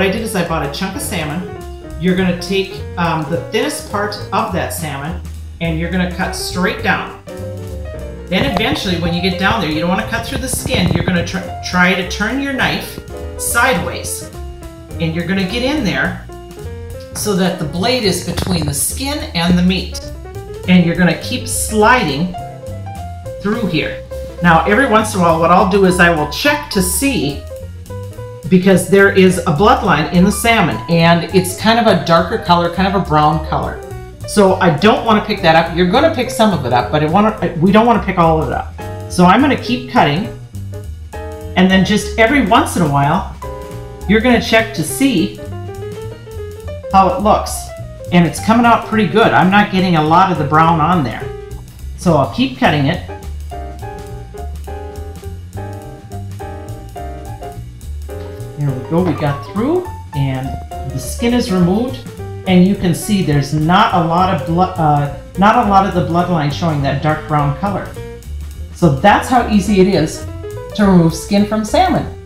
what I did is I bought a chunk of salmon. You're gonna take um, the thinnest part of that salmon and you're gonna cut straight down. Then eventually, when you get down there, you don't wanna cut through the skin. You're gonna tr try to turn your knife sideways. And you're gonna get in there so that the blade is between the skin and the meat. And you're gonna keep sliding through here. Now, every once in a while, what I'll do is I will check to see because there is a bloodline in the salmon and it's kind of a darker color, kind of a brown color. So I don't want to pick that up. You're going to pick some of it up, but to, we don't want to pick all of it up. So I'm going to keep cutting and then just every once in a while, you're going to check to see how it looks. And it's coming out pretty good. I'm not getting a lot of the brown on there. So I'll keep cutting it There we go, we got through and the skin is removed and you can see there's not a lot of blood, uh, not a lot of the bloodline showing that dark brown color. So that's how easy it is to remove skin from salmon.